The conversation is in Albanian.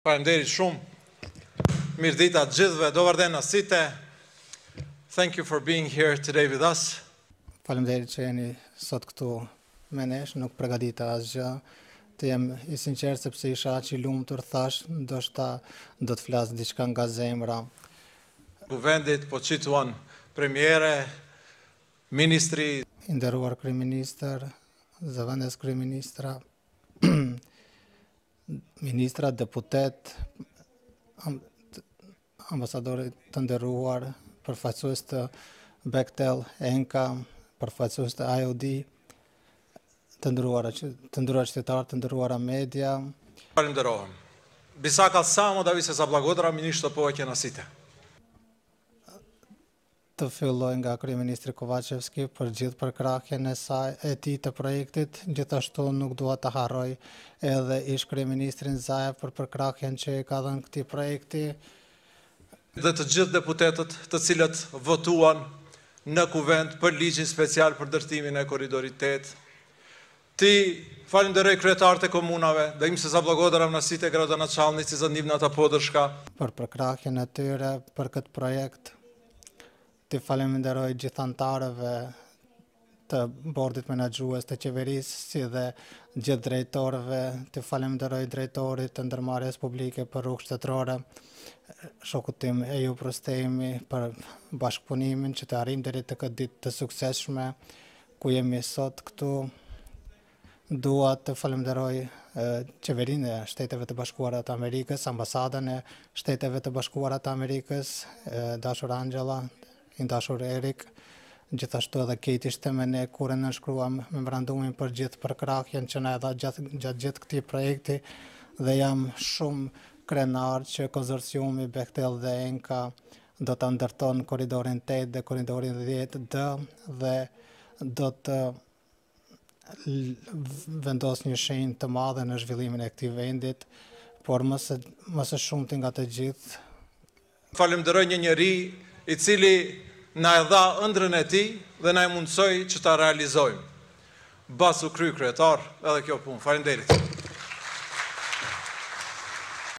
Faleminderit shumë. Mirëdita të gjithëve. Dobar den na site. Thank you for being here today with us. Faleminderit që jeni sot këtu me ne, nuk përgatita asgjë. Të jem i sinqertë, sepse isha aq i lumtur, thashë, ndoshta do të flas diçka nga zemra. Kuvendit, počituvan premiere, ministri. I nderuar kryeministër, zëvendës kryeministra. Ministra, deputetë, ambasadorë të nderuar, përfaqësues të Bechtel, Enka, përfaqësues të IOD, të nderuar të nderuar qytetarë, të nderuara media. Falenderohem. Bi sakal samo da vi se zablagodaram ministro po e kenasite. Të filloj nga kryeministri Kovaçevski për gjithë përkrahjen e saj e tij të projektit, gjithashtu nuk dua ta harroj edhe ish-kryeministrin Zaev për përkrahjen që i ka dhënë këtij projekti, dhe të gjithë deputetët të cilët votuan në Kuvend për ligjin special për ndërtimin e Korridorit tetë, T'i falënderoj kryetarët e komunave, da im se zablagodaram na site gradonačalnici za nivnata podrška. Për përkrahjen e tyre për këtë projekt, t'i faleminderoj gjithë anëtarëve të bordit menaxhues të qeverisë, si dhe gjithë drejtorëve, t'i faleminderoj drejtorit të ndërmarrjes publike për rrugë shtetërore, shokut tim Ejup Rustemi për bashkëpunimin që të arrijmë deri te këtë ditë të suksesshme. ku jemi sot këtu, dua të falënderoj qeverinë e Shteteve të Bashkuara të Amerikës, ambasadën e Shteteve të Bashkuara të Amerikës, e dashur Angela, i dashur Erik, gjithashtu edhe Kate ishte me ne kur e nënshkruam memorandumin për gjithë përkrahjen që na e dha gjatë gjatë gjithë këtij projekti dhe jam shumë krenar që konsorciumi Bechtel dhe Enka do ta ndërton korridorin 8 dhe korridorin 10D dhe do të vendosë një shenjë të madhe në zhvillimin e këtij vendit, por më së më së shumti nga të gjithë falënderoj një njeri i cili na e dha ëndrrën e tij dhe na e mundësoi që ta realizojmë. Bac, u kry, kryetar, edhe kjo punë. Faleminderit.